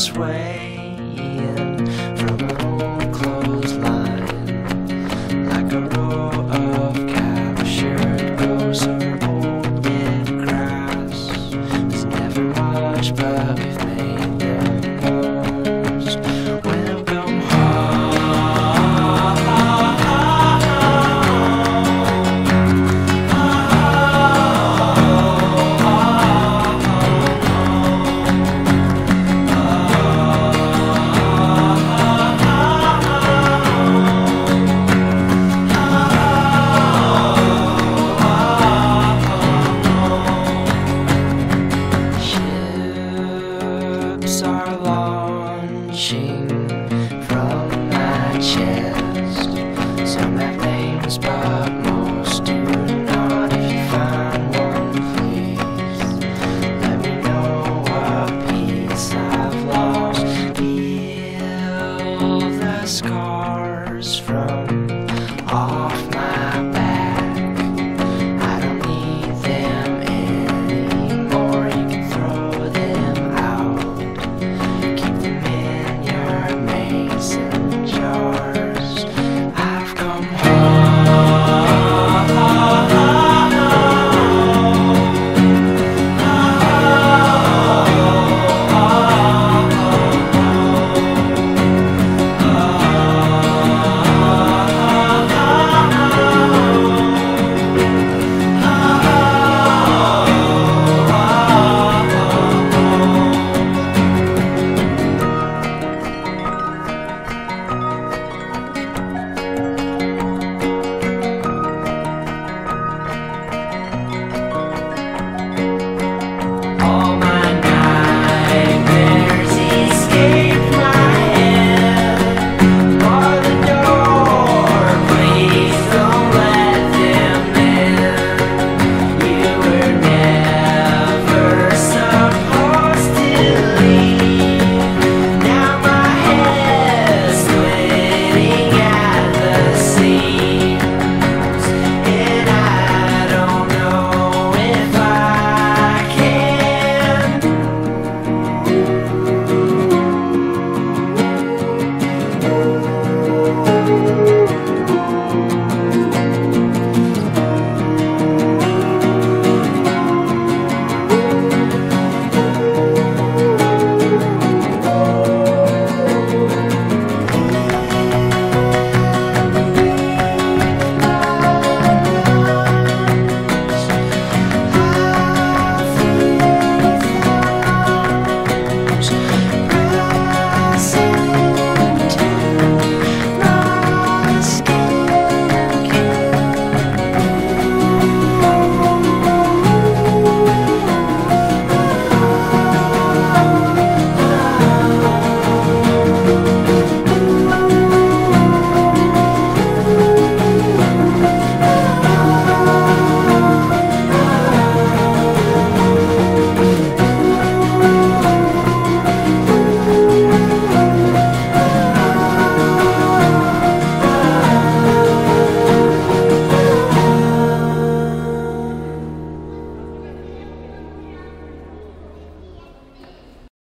Sheets are from